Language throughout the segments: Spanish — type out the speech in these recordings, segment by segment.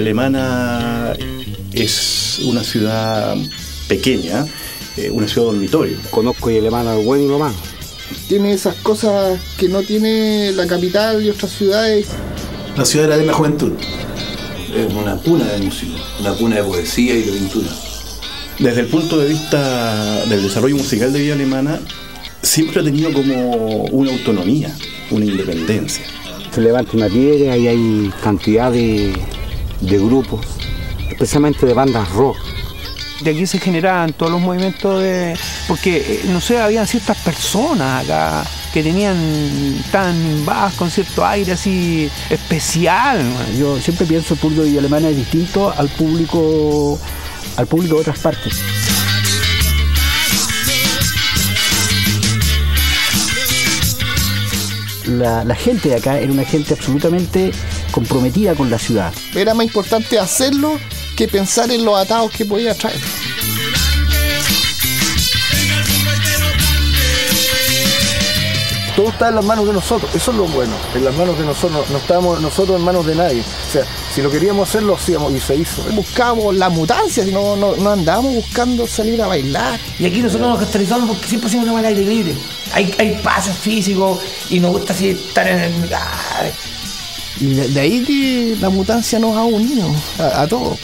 Alemana es una ciudad pequeña, eh, una ciudad dormitorio. Conozco Villa Alemana lo bueno y lo malo. Tiene esas cosas que no tiene la capital y otras ciudades. La ciudad de la juventud. Es una cuna de música, una cuna de poesía y de pintura. Desde el punto de vista del desarrollo musical de Villa Alemana, siempre ha tenido como una autonomía, una independencia. Se levanta una piedra y hay cantidad de, de grupos, especialmente de bandas rock. De aquí se generaban todos los movimientos de. Porque, eh, no sé, habían ciertas personas acá que tenían tan invas con cierto aire así especial. Yo siempre pienso el público de Villa Alemana es distinto al público, al público de otras partes. La, la gente de acá era una gente absolutamente comprometida con la ciudad. Era más importante hacerlo que pensar en los atados que podía traer. todo está en las manos de nosotros, eso es lo bueno, en las manos de nosotros, no estábamos nosotros en manos de nadie. O sea, si lo queríamos hacer, lo hacíamos y se hizo. Buscábamos la mutancia, si no, no, no andábamos buscando salir a bailar. Y aquí nosotros nos caracterizamos porque siempre hacemos una al aire libre. Hay, hay pases físicos y nos gusta así estar en el. Y de, ahí que la mutancia nos ha unido a, todos.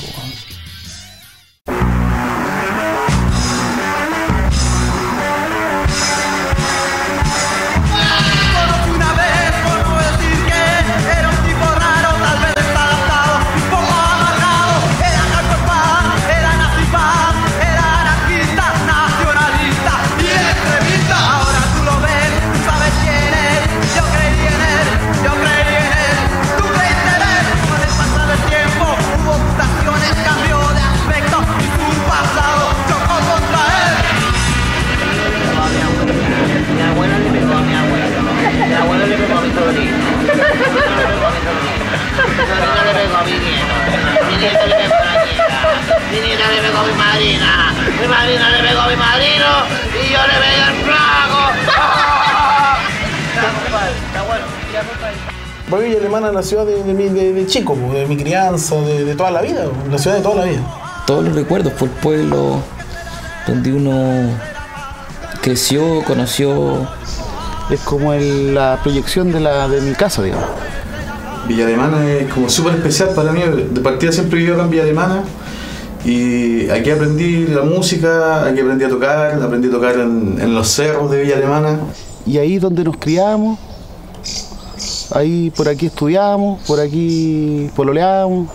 Ciudad de, de mi- de- de chico, po, de mi crianza, de, de toda la vida, po, la ciudad de toda la vida. todos los recuerdos por el pueblo donde uno creció, conoció. Es como el- la proyección de, la, de mi casa, digamos. Villa Alemana es como súper especial para mí. De partida siempre viví acá en Villa Alemana. Y aquí aprendí la música, aquí aprendí a tocar, aprendí a tocar en, en los cerros de Villa Alemana. Y ahí donde nos criamos, ahí por aquí estudiamos, por aquí pololeamos.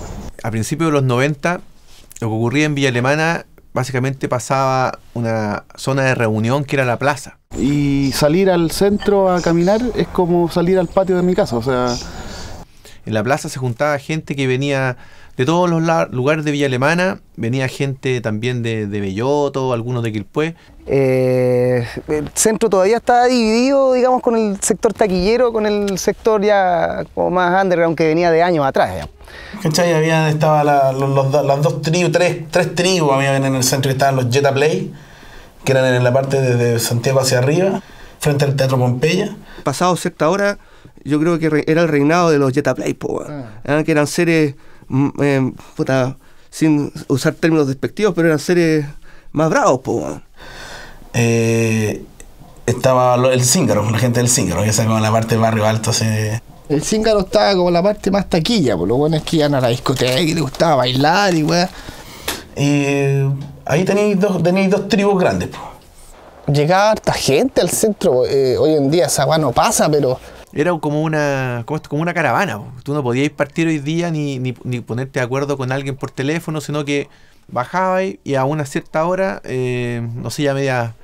A principios de los 90, lo que ocurría en Villa Alemana básicamente pasaba una zona de reunión que era la plaza. Y salir al centro a caminar es como salir al patio de mi casa, o sea, En la plaza se juntaba gente que venía de todos los lugares de Villa Alemana, venía gente también de, de Belloto, algunos de Quilpué. Eh, el centro todavía está dividido, digamos, con el sector taquillero, con el sector ya como más underground que venía de años atrás. digamos. ¿Cachai? Había, estaba la- los- los- las dos tribus, tres, tres tribus habían en el centro que estaban los Jetta Play, que eran en la parte de, de Santiago hacia arriba, frente al Teatro Pompeya. pasado cierta hora, yo creo que re- era el reinado de los Jetta Play, po, weón. Ah, que eran seres, eh, puta, sin usar términos despectivos, pero eran seres más bravos. Eh, estaba lo- el Zíngaro, la gente del Zíngaro, que esa como la parte del barrio alto. así. El cíngaro estaba como la parte más taquilla, por lo bueno es que iban a la discoteca y les gustaba bailar y weá. Y ahí tenéis dos, tenéis dos tribus grandes. po. Llegaba harta gente al centro, eh, hoy en día esa weá no pasa, pero Era como una, como, esto, como una caravana. po. Tú no podías partir hoy día ni, ni, ni ponerte de acuerdo con alguien por teléfono, sino que bajabas y a una cierta hora, eh, no sé, ya media,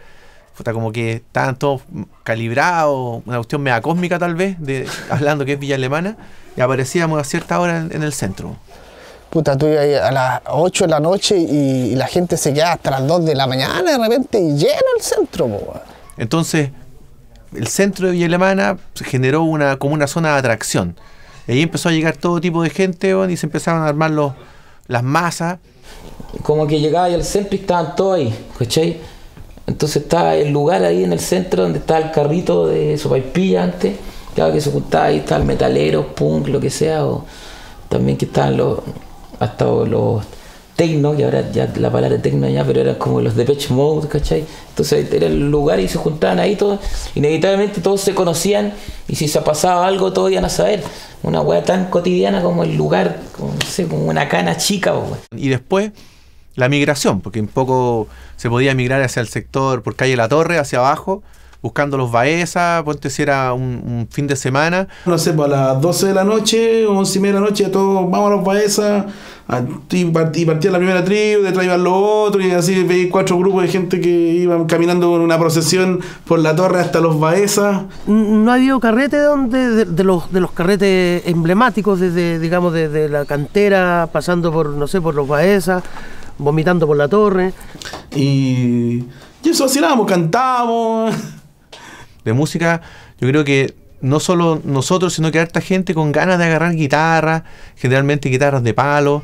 puta, como que estaban todos calibrados, una cuestión media cósmica tal vez, de, hablando que es Villa Alemana, y aparecíamos a cierta hora en, en el centro. puta, tú ibas a las 8 de la noche y, y la gente se quedaba hasta las 2 de la mañana de repente y lleno el centro, po. Entonces, el centro de Villa Alemana generó una, como una zona de atracción. Y ahí empezó a llegar todo tipo de gente y se empezaron a armar los, las masas. Como que llegaba al centro y estaban todos ahí, ¿cachai? Entonces estaba el lugar ahí en el centro donde estaba el carrito de Sopaipilla antes, Claro que se juntaba ahí estaban metaleros, punk, lo que sea, o también que estaban los hasta los tecno, que ahora ya la palabra tecno ya, pero eran como los Depeche Mode, ¿cachai? Entonces era el lugar y se juntaban ahí todos, inevitablemente todos se conocían y si se pasaba algo todos iban a saber. Una weá tan cotidiana como el lugar, como, no sé, como una cana chica, weón. Y después la migración, porque un poco se podía migrar hacia el sector por calle La Torre, hacia abajo, buscando los Baeza, ponte si era un, un fin de semana. No sé, pues a las 12 de la noche, 11 y media de la noche, todos vamos a los Baeza, y, part- y partía la primera tribu, detrás iban los otros, y así veis cuatro grupos de gente que iban caminando con una procesión por la torre hasta los Baeza. No ha habido carrete donde, de, de los, de los carretes emblemáticos, desde, digamos, desde la cantera, pasando por, no sé, por los Baeza, vomitando por la torre. Y, y eso vacilábamos, cantábamos. de música, yo creo que no solo nosotros, sino que harta gente con ganas de agarrar guitarra, generalmente guitarras de palo.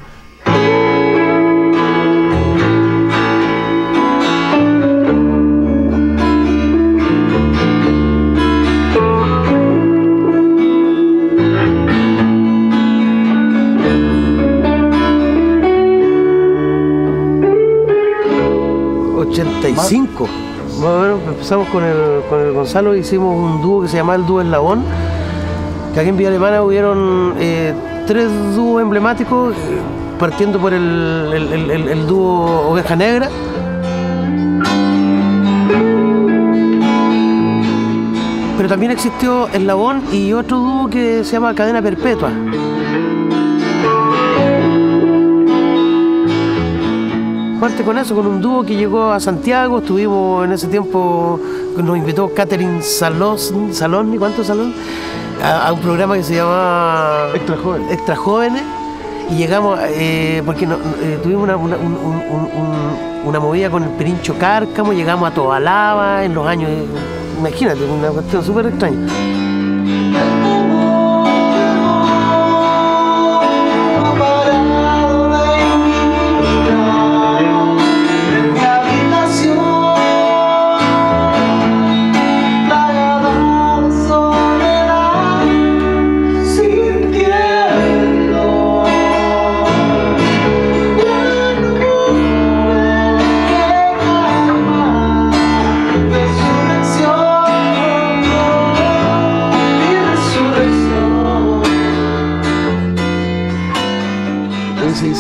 ¿85? Más o menos empezamos con el, con el Gonzalo, hicimos un dúo que se llamaba el dúo Eslabón, que aquí en Villa Alemana hubieron eh, tres dúos emblemáticos, partiendo por el- el- el dúo Oveja Negra. Pero también existió Eslabón y otro dúo que se llama Cadena Perpetua. Parte con eso, con un dúo que llegó a Santiago, estuvimos en ese tiempo, nos invitó Catherine Salón, Salón, ¿y cuántos Salón? A, a un programa que se llama Extra Jóvenes. Extra Jóvenes. Y llegamos, eh, porque no- eh, tuvimos una, una- un- un- un- un- una movida con el Perincho Cárcamo, llegamos a Tobalaba en los años, imagínate, una cuestión súper extraña.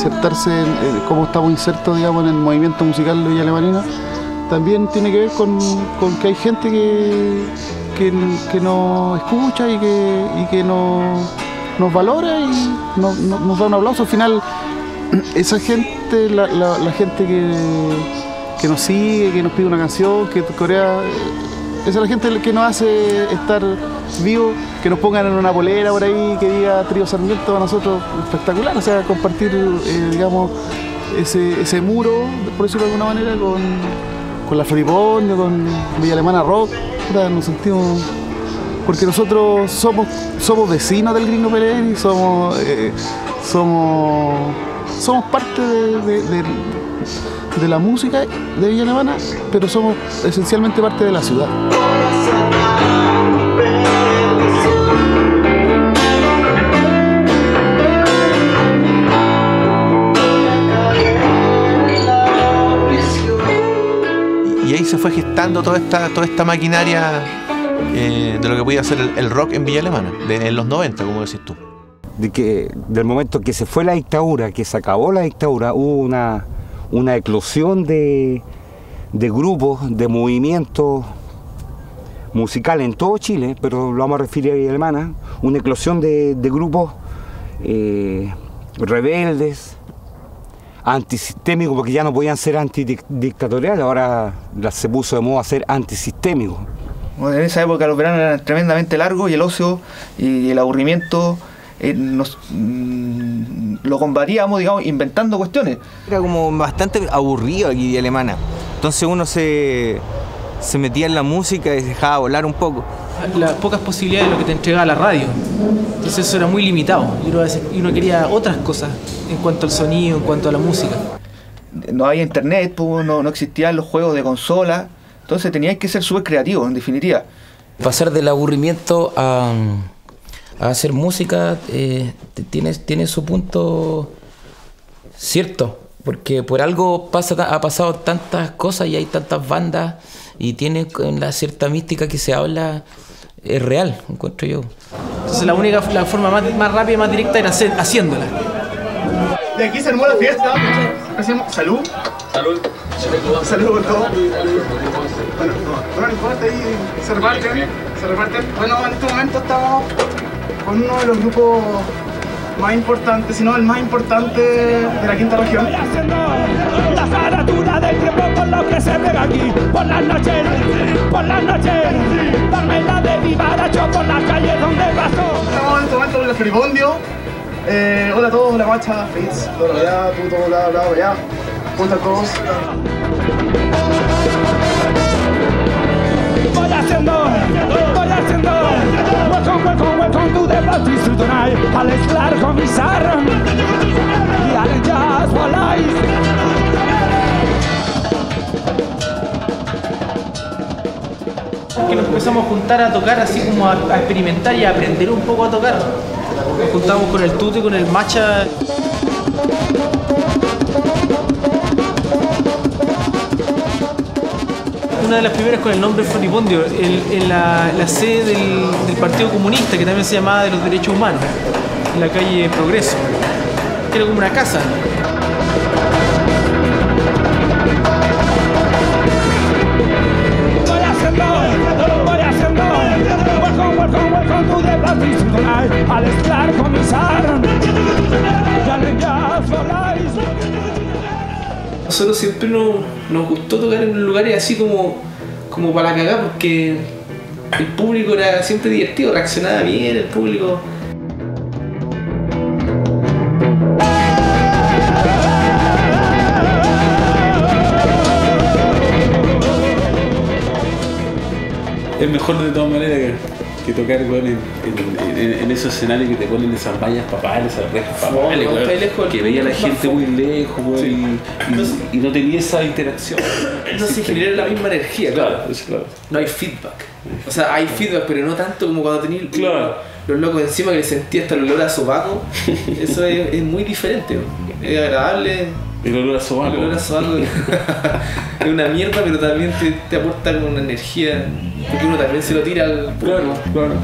Insertarse en cómo estamos insertos digamos, en el movimiento musical de Villa Alemanina, también tiene que ver con, con que hay gente que, que, que nos escucha y que, que nos, nos valora y nos, nos- da un aplauso. Al final, esa gente, la, gente que, que nos sigue, que nos pide una canción, que corea, esa es la gente que nos hace estar vivos, que nos pongan en una polera por ahí, que diga Trío Sarmiento para nosotros espectacular, o sea, compartir, eh, digamos, ese, ese muro, por decirlo de alguna manera, con, con la Floripondio, con Villa Alemana Rock, nos sentimos porque nosotros somos somos vecinos del Gringo Pérez y somos eh, somos somos parte de- de- de la música de Villa Alemana, pero somos esencialmente parte de la ciudad. Se fue gestando toda esta, toda esta maquinaria eh, de lo que podía ser el, rock en Villa Alemana, de, en los 90, como decís tú. de que del momento que se fue la dictadura, que se acabó la dictadura, hubo una, una eclosión de, de grupos, de movimientos musicales en todo Chile, pero lo vamos a referir a Villa Alemana, una eclosión de, de grupos eh, rebeldes, antisistémicos, porque ya no podían ser antidictatoriales, ahora se puso de moda ser antisistémicos. Bueno, en esa época los veranos eran tremendamente largos y el ocio y el aburrimiento eh, nos, mm, lo combatíamos, digamos, inventando cuestiones. Era como bastante aburrido aquí de alemana. Entonces uno se, se metía en la música y se dejaba volar un poco. Las pocas posibilidades de lo que te entregaba la radio. Entonces eso era muy limitado y uno, quería otras cosas en cuanto al sonido, en cuanto a la música. No había internet, pues, no, no existían los juegos de consola, entonces tenías que ser súper creativo, en definitiva. Pasar del aburrimiento a, a hacer música eh, tiene, tiene su punto cierto, porque por algo pasa, ha pasado tantas cosas y hay tantas bandas y tiene la cierta mística que se habla, es real, encuentro yo. Entonces la única la forma más, más rápida y más directa era hacer- haciéndola. De aquí se armó la fiesta. Hacemos salud. Salud. Salud por todos. Bueno, no, no importa, ahí se reparten. Se reparten. Bueno, en este momento estamos con uno de los grupos más importantes, si no el más importante de la quinta región. Caratura del tiempo por lo que se pega aquí. Por las noches, por las noches. La de vivaracho por las calles donde paso. Estamos en este momento con el Floribondio. Eh, hola a todos, hola Macha, Fritz, todo allá, puto, bla, bla, allá. Junta a todos. Voy haciendo, voy haciendo. Welcome, welcome, welcome to the party tonight Al esclar comisar que nos empezamos a juntar a tocar así como a, experimentar y a aprender un poco a tocar. Nos juntamos con el Tuto y con el Macha. Una de las primeras con el nombre Floripondio, en la, sede del, Partido Comunista, que también se llamaba de los Derechos Humanos, en la calle Progreso, era como una casa. Al voláis Nosotros siempre nos, nos gustó tocar en lugares así como, como para la cagada porque el público era siempre divertido, reaccionaba bien el público. Es mejor de todas maneras que, que tocar weón, en, en, en- en esos escenarios que te ponen esas vallas papales, esas rejas papales, no, weón, está lejos, que veía a la gente muy lejos weón, y, no tenía esa interacción. No se genera la misma energía, claro. No hay feedback. O sea, hay feedback, pero no tanto como cuando tenías los locos encima que le sentía hasta el olor a sobaco. Eso es, es muy diferente. Es agradable. El olor a sobaco. El olor a sobaco es una mierda, pero también te, te aporta con una energía. Porque uno también se lo tira al Claro, claro.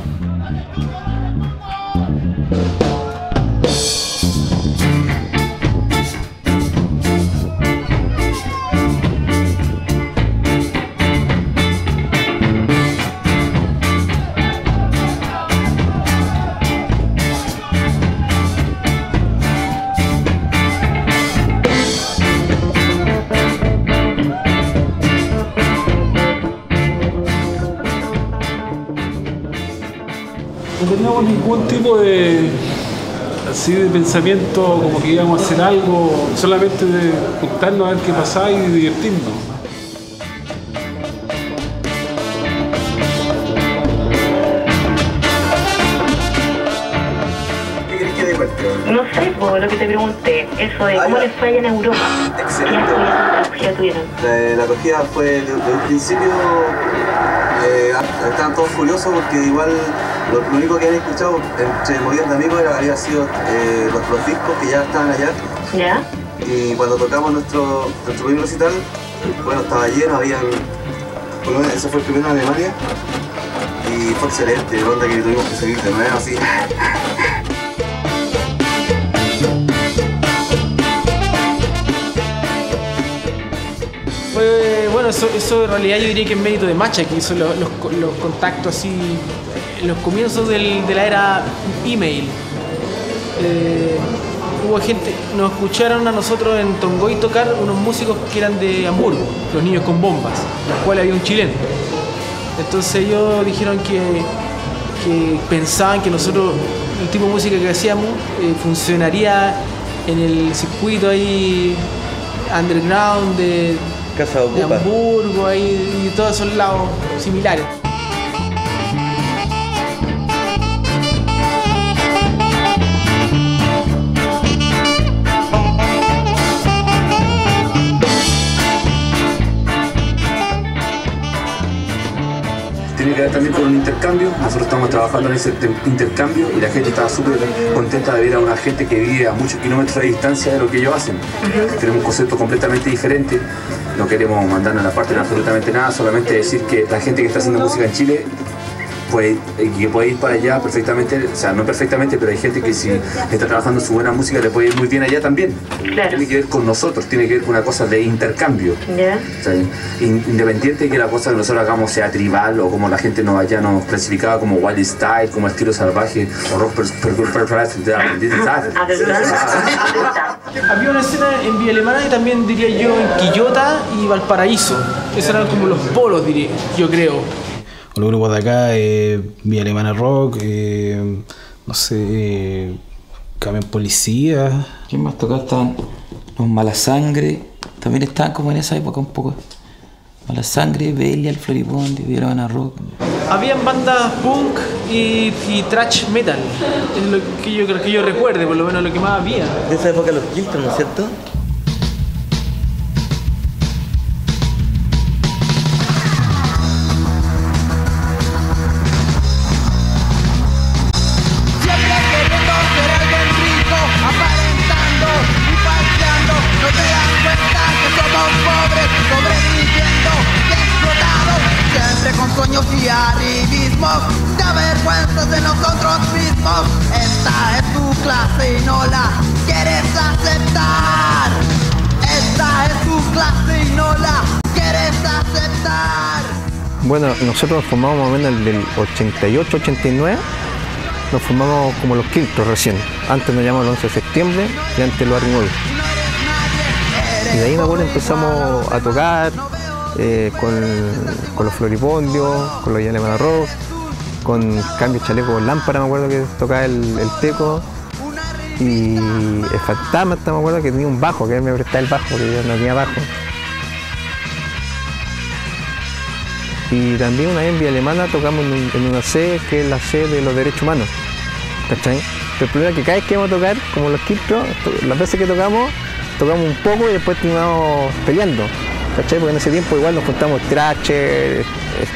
Tipo de así de pensamiento como que íbamos a hacer algo, solamente de juntarnos a ver qué pasaba y divertirnos. ¿Qué querés que dé cuenta? No sé, por lo que te pregunté, eso de cómo les falla en Europa. Excelente. ¿Qué acogida tuvieron? La, la acogida fue de, de un principio. eh, estaban todos furiosos porque igual lo, lo único que habían escuchado entre movidas de amigos era, había sido eh, los, los discos que ya estaban allá. ¿Ya? Y cuando tocamos nuestro, nuestro primer recital, bueno, estaba lleno, habían. menos ese fue el primero en Alemania. Y fue excelente, la onda que tuvimos que seguir de nuevo así. Bueno, eso, eso en realidad yo diría que es mérito de Macha, que hizo los, los contactos así, en los comienzos del- de la era email. Eh, hubo gente, nos escucharon a nosotros en Tongoy tocar unos músicos que eran de Hamburgo, los niños con bombas, en los cuales había un chileno. Entonces ellos dijeron que, que pensaban que nosotros, el tipo de música que hacíamos, eh, funcionaría en el circuito ahí underground de, Casa de Ocupa. Hamburgo ahí, y todos esos lados similares. También con un intercambio. Nosotros estamos trabajando en ese te- intercambio y la gente estaba súper contenta de ver a una gente que vive a muchos kilómetros de distancia de lo que ellos hacen. Tenemos un concepto completamente diferente. No queremos mandarnos la parte de absolutamente nada, solamente decir que la gente que está haciendo música en Chile puede, eh, que puede ir para allá perfectamente, o sea, no perfectamente, pero hay gente que si está trabajando su buena música le puede ir muy bien allá también. Tiene que ver con nosotros, tiene que ver con una cosa de intercambio. O sea, in- independiente de que la cosa que nosotros hagamos sea tribal o como la gente nos haya nos clasificaba como wild style, como estilo salvaje o rock per, per, per- per- Había una escena en Villa Alemana y también diría yo en Quillota y Valparaíso. Esos eran como los polos, diría, yo creo. Los grupos de acá, eh, Vía Alemana Rock, eh, no sé, eh, Camión Policía. ¿Quién más tocaba? Estaban los Malasangre. También estaban como en esa época un poco. Malasangre, Belia, el Floribondi, Vía Alemana Rock. Habían bandas punk y, y thrash metal. Es lo que yo creo que yo recuerde, por lo menos lo que más había. De esa época los Kilton, ¿no es cierto? Sueños y arribismos, te avergüenzas de nosotros mismos. Esta es tu clase y no la quieres aceptar. Esta es tu clase y no la quieres aceptar. Bueno, nosotros nos formamos más o menos el del 88, 89. Nos formamos como los quiltros recién. Antes nos llamamos el 11 de septiembre y antes lo Arrimol. Y de ahí me acuerdo empezamos a tocar eh, con, los Floripondios, con los Alemana Rock, con Cambio Chaleco Lámpara, me acuerdo que tocaba el, teco. Y el Fantasma, me acuerdo que tenía un bajo, que él me prestaba el bajo, porque yo no tenía bajo. Y también una vez en Vía Alemana tocamos en, un- en una sede que es la sede de los derechos humanos. ¿Cachai? Pero el problema es que cada vez que vamos a tocar, como los quiltros, to- las veces que tocamos, tocamos un poco y después terminamos peleando. ¿Cachai? Porque en ese tiempo igual nos juntamos Thrasher,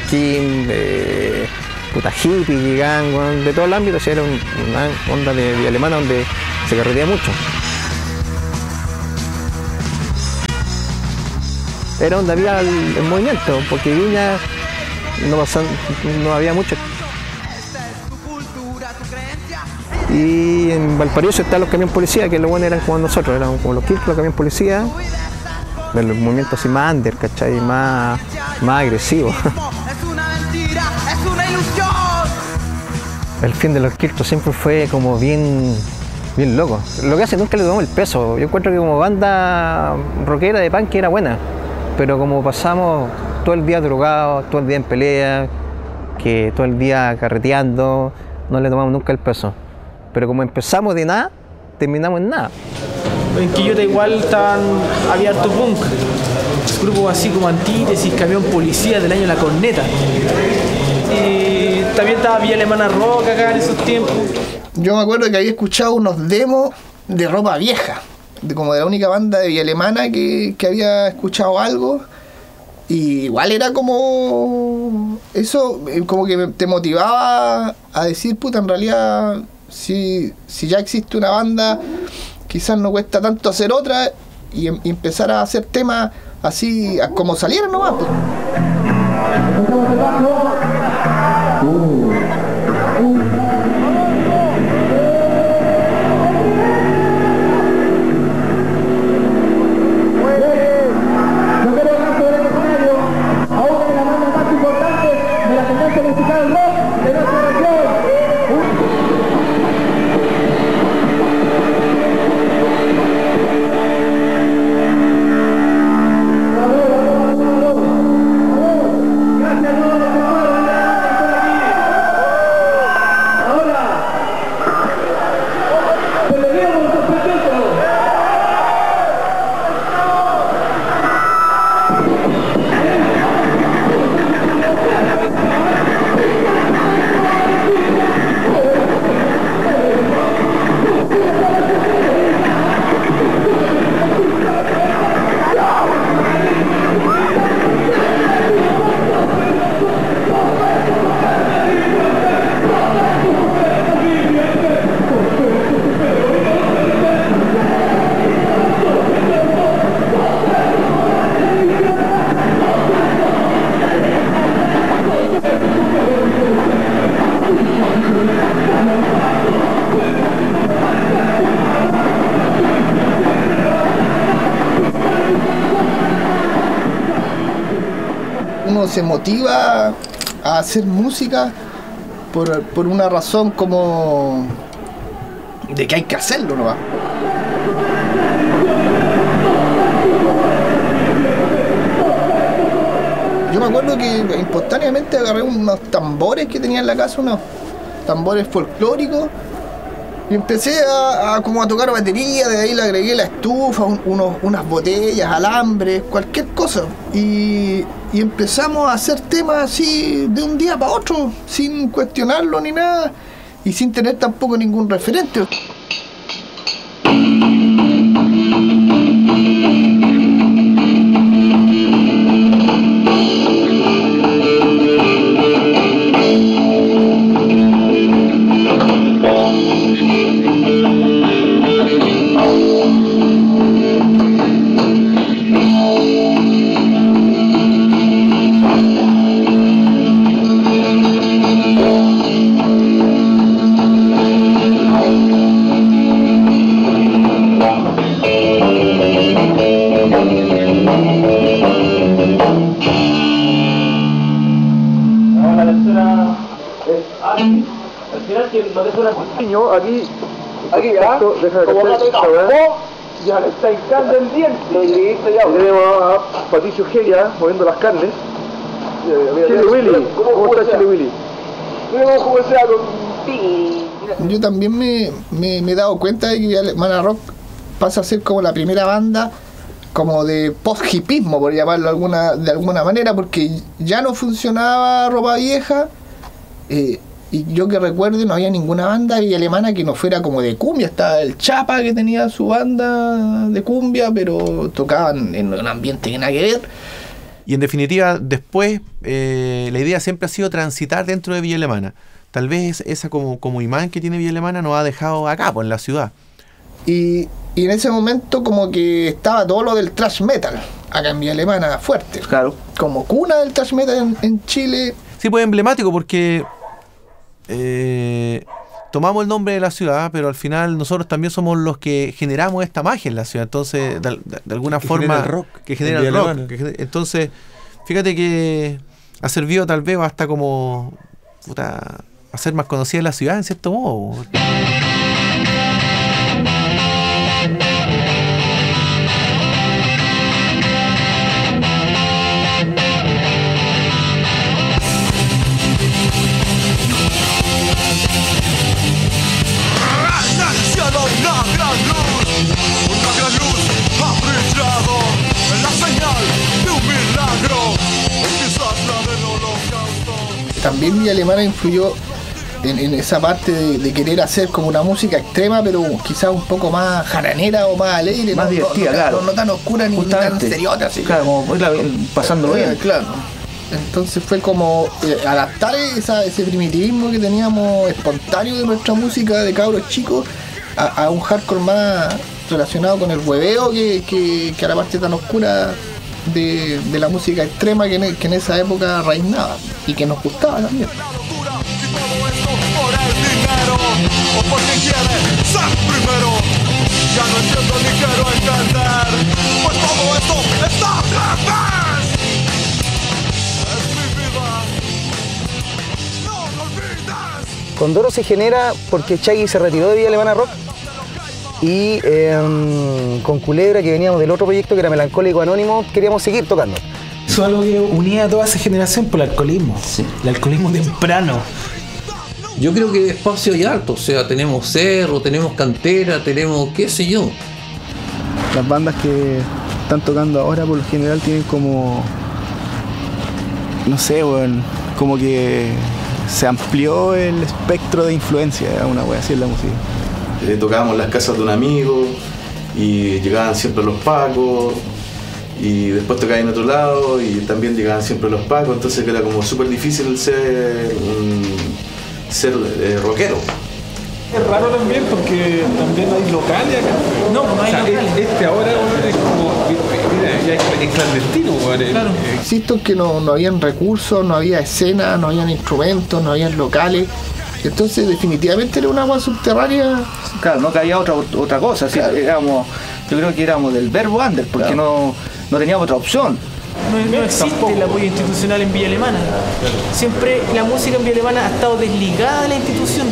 Skin, eh, puta hippie, de todo el ámbito, era un- una onda de Alemana donde se carretea mucho. Era donde había el, movimiento, porque Viña no, no había mucho. Y en Valparaíso están los camiones policía, que los buenos eran como nosotros, eran como los quiltros, los camiones policía, del movimiento así más under, ¿cachai? Más, más agresivo. Es una mentira, es una ilusión. El fin de los quiltros siempre fue como bien, bien loco. Lo que hace nunca le tomamos el peso. Yo encuentro que como banda rockera de punk era buena, pero como pasamos todo el día drogados, todo el día en pelea, que todo el día carreteando, no le tomamos nunca el peso. Pero como empezamos de nada, terminamos en nada. En Quillota igual estaban, había harto punk. Grupos así como Antítesis, Camión Policía del año La Corneta. Y también estaba Villa Alemana Rock acá en esos tiempos. Yo me acuerdo que había escuchado unos demos de ropa vieja, de como de la única banda de Villa Alemana que, que había escuchado algo. Y igual era como. Eso, eh, como que te motivaba a decir, puta, en realidad, si, si ya existe una banda, quizás no cuesta tanto hacer otra y, em- empezar a hacer temas así, como salieran nomás. pues. Se motiva a hacer música por, por una razón como de que hay que hacerlo nomás. Yo me acuerdo que espontáneamente agarré unos tambores que tenía en la casa, unos tambores folclóricos, y empecé a, como a tocar batería, de ahí le agregué la estufa, un- unos, unas botellas, alambres, cualquier cosa. Y empezamos a hacer temas así de un día para otro, sin cuestionarlo ni nada, y sin tener tampoco ningún referente. Le está hincando el diente. Listo, ya. Tenemos a Patricio Geria moviendo las carnes. Chile Willy, ¿cómo está Chile Willy? Cómo se da con Yo también me, me- me he dado cuenta de que Alemana Rock pasa a ser como la primera banda como de post-hipismo, por llamarlo alguna, de alguna manera, porque ya no funcionaba ropa vieja. eh, y yo que recuerde, no había ninguna banda y alemana que no fuera como de cumbia. Estaba el Chapa que tenía su banda de cumbia, pero tocaban en un ambiente que nada que ver. Y en definitiva, después, eh, la idea siempre ha sido transitar dentro de Villa Alemana. Tal vez esa como, como imán que tiene Villa Alemana nos ha dejado acá, pues en la ciudad. Y, y en ese momento como que estaba todo lo del thrash metal, acá en Villa Alemana, fuerte. Claro. Como cuna del thrash metal en, en Chile. Sí, pues emblemático porque eh, tomamos el nombre de la ciudad, pero al final nosotros también somos los que generamos esta magia en la ciudad. Entonces, de, de- de alguna Que forma. genera el rock Que en genera el rock. Que entonces, fíjate que ha servido tal vez hasta como. puta, hacer más conocida la ciudad en cierto modo. También Villa Alemana influyó en, en esa parte de, de querer hacer como una música extrema, pero quizás un poco más jaranera o más alegre. Más no- divertida, no, claro. No, tan oscura ni, tan seriota. Así. Claro, como bien- pasándolo Eh, bien. Claro. Entonces fue como eh, adaptar esa- ese primitivismo que teníamos espontáneo de nuestra música de cabros chicos a, a un hardcore más relacionado con el hueveo que, que, que a la parte tan oscura de, de la música extrema que en, que en esa época reinaba y que nos gustaba también. pues. Condoro se genera porque Chagui se retiró de Villa Alemana Rock y em, con Culebra, que veníamos del otro proyecto que era Melancólico Anónimo, queríamos seguir tocando. Eso es algo que unía a toda esa generación por el alcoholismo. El alcoholismo temprano. Yo creo que espacio hay alto, o sea, tenemos cerro, tenemos cantera, tenemos qué sé yo. Las bandas que están tocando ahora por lo general tienen como. No sé, weón. Como que se amplió el espectro de influencia, una wea así en la música. Eh, tocábamos las casas de un amigo y llegaban siempre los pacos y después tocaba en otro lado y también llegaban siempre los pacos, entonces era como súper difícil ser, un- ser eh, rockero. Es raro también porque también hay locales acá. No, no hay locales. Este ahora es como. Mira, ya es es clandestino. Eh, eh, Insisto en que no, no habían recursos, no había escenas, no habían instrumentos, no habían locales. Entonces definitivamente era una agua subterránea. Claro, no cabía otra, otra cosa. así, éramos, yo creo que éramos del verbo under, porque no, no teníamos otra opción. no, no existe el apoyo institucional en Villa Alemana. Siempre la música en Villa Alemana ha estado desligada de la institución.